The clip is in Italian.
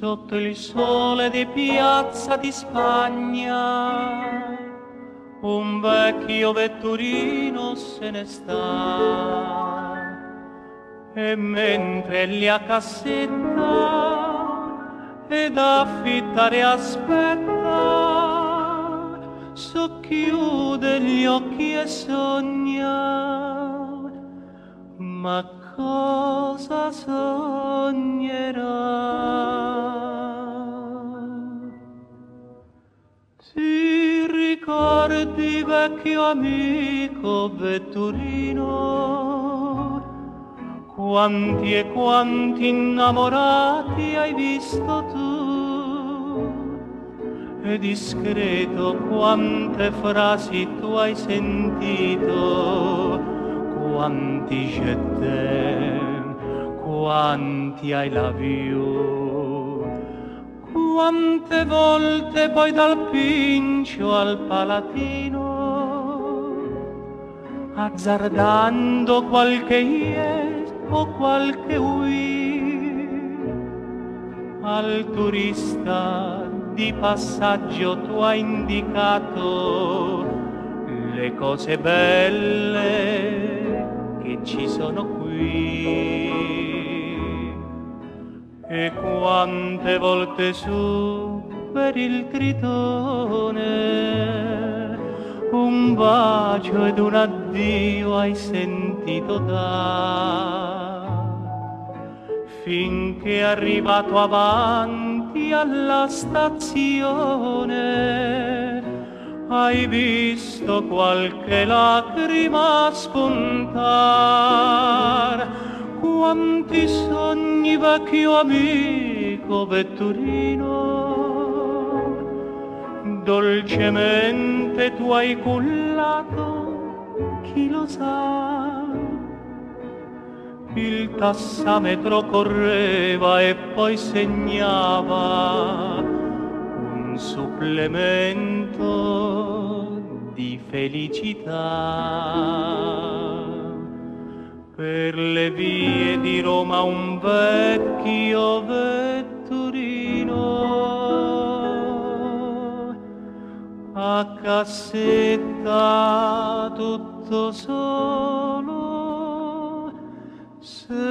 sotto il sole di piazza di Spagna. Un vecchio vetturino se ne sta. E mentre gli accassetta ed affittare aspetta socchiude gli occhi e sogna. Ma cosa sognerà? Ti ricordi vecchio amico vetturino? Quanti e quanti innamorati hai visto tu? E discreto quante frasi tu hai sentito? quanti je quanti I love you. Quante volte poi dal Pincio al Palatino, azzardando qualche yes o qualche oui, al turista di passaggio tu hai indicato le cose belle che ci sono qui. E quante volte su per il tritone un bacio ed un addio hai sentito da finché arrivato avanti alla stazione hai visto qualche lacrima spuntar? Quanti sogni vecchio amico vetturino? Dolcemente tu hai cullato, chi lo sa? Il tassametro correva e poi segnava un supplemento di felicità. Per le vie di Roma un vecchio vetturino a cassetta tutto solo. Se